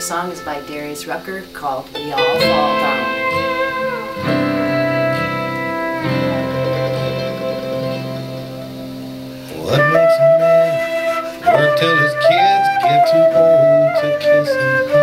next song is by Darius Rucker called We All Fall Down. What makes a man work till his kids get too old to kiss him?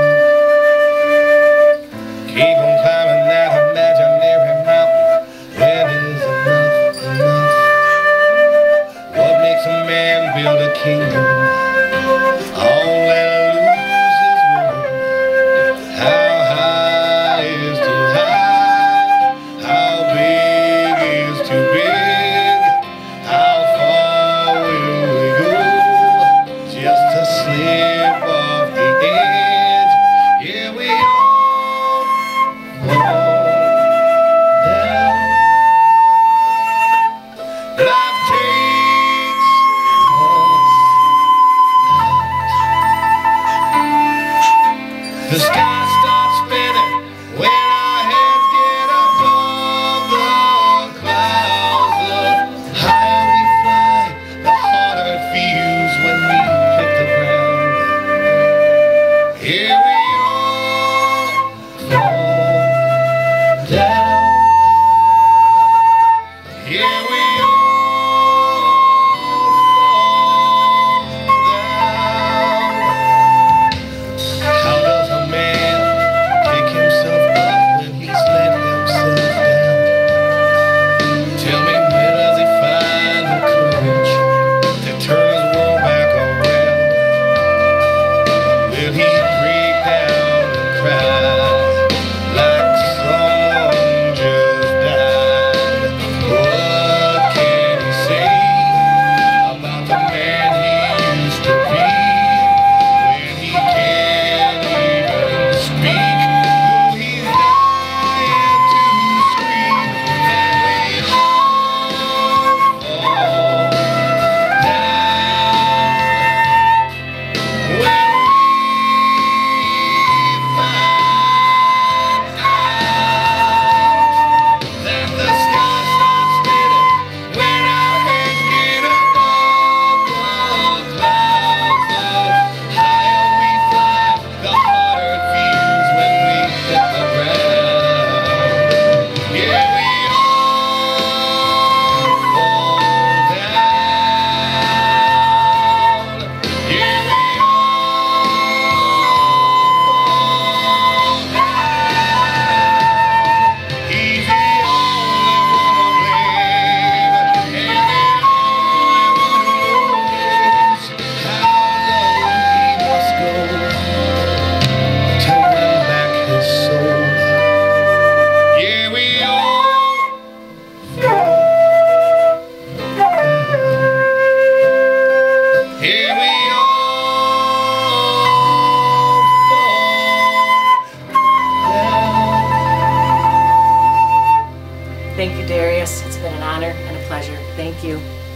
Here we Thank you.